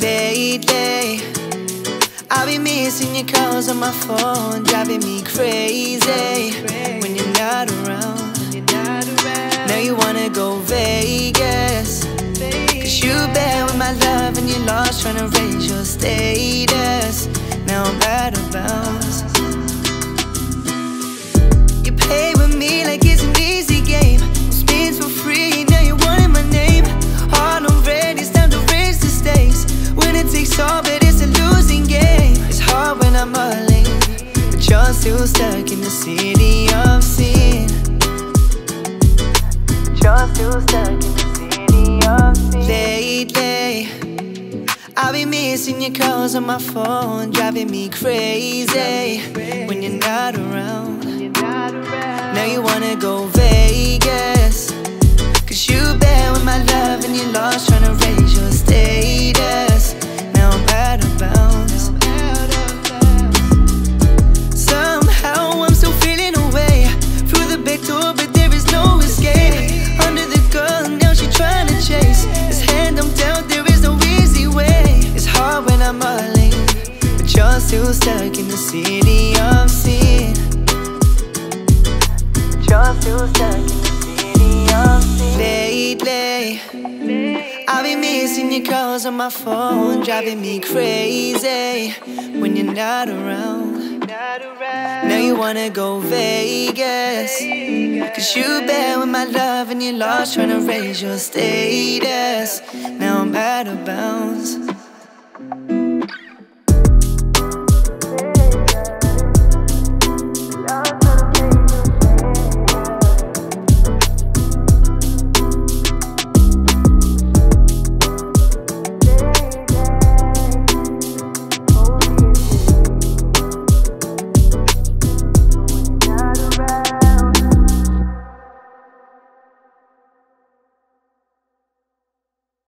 Lately, I've been missing your calls on my phone, driving me crazy when you're not around. Now you wanna go Vegas, cause you bad with my love and you're lost trying to raise your status. Now I'm out of all, but it's a losing game. It's hard when I'm all in, but you're still stuck in the city of sin. You're still stuck in the city of sin. Lately, I've been missing your calls on my phone, driving me crazy when you're not around. Now you wanna go Vegas, still stuck in the city of sin. Lately, I've been missing your calls on my phone, driving me crazy when you're not around. Now you wanna go Vegas, cause you bad with my love and you're lost trying to raise your status.